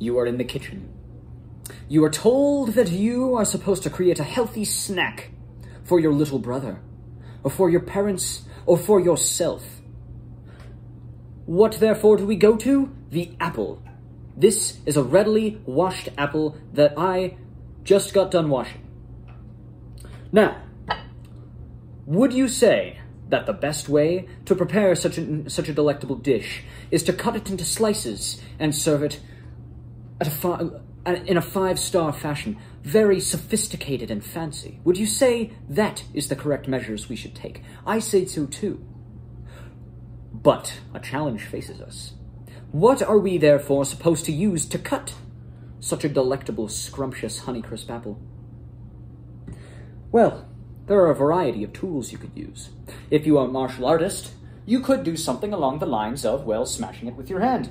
You are in the kitchen. You are told that you are supposed to create a healthy snack for your little brother, or for your parents, or for yourself. What therefore do we go to? The apple. This is a readily washed apple that I just got done washing. Now, would you say that the best way to prepare such a, such a delectable dish is to cut it into slices and serve it at a fi- uh, in a five-star fashion, very sophisticated and fancy? Would you say that is the correct measures we should take? I say so too. But a challenge faces us. What are we therefore supposed to use to cut such a delectable, scrumptious Honeycrisp apple? Well, there are a variety of tools you could use. If you are a martial artist, you could do something along the lines of, well, smashing it with your hand.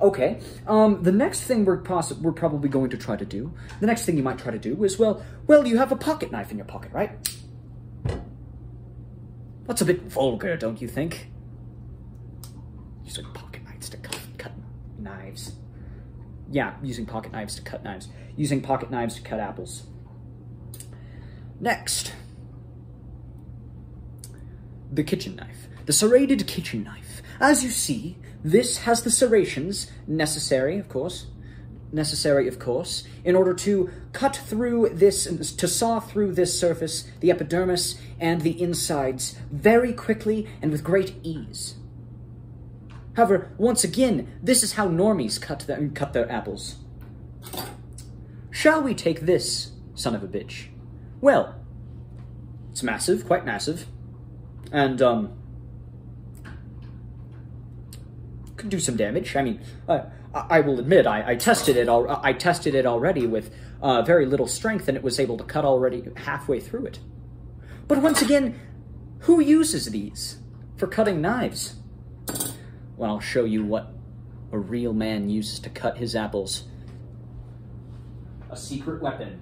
Okay, um, the next thing we're, poss- we're probably going to try to do, the next thing you might try to do is, well, well, you have a pocket knife in your pocket, right? That's a bit vulgar, don't you think? Using pocket knives to cut, cut knives. Yeah, using pocket knives to cut knives. Using pocket knives to cut apples. Next, the kitchen knife. The serrated kitchen knife. As you see, this has the serrations necessary, of course, necessary, of course, in order to cut through this, to saw through this surface, the epidermis and the insides, very quickly and with great ease. However, once again, this is how normies cut their, cut their apples. Shall we take this, son of a bitch? Well, it's massive, quite massive, and, um, could do some damage. I mean, uh, I will admit, I, I tested it. Al- I tested it already with uh, very little strength, and it was able to cut already halfway through it. But once again, who uses these for cutting knives? Well, I'll show you what a real man uses to cut his apples. A secret weapon.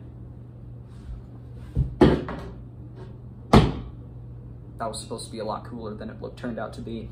That was supposed to be a lot cooler than it looked, turned out to be.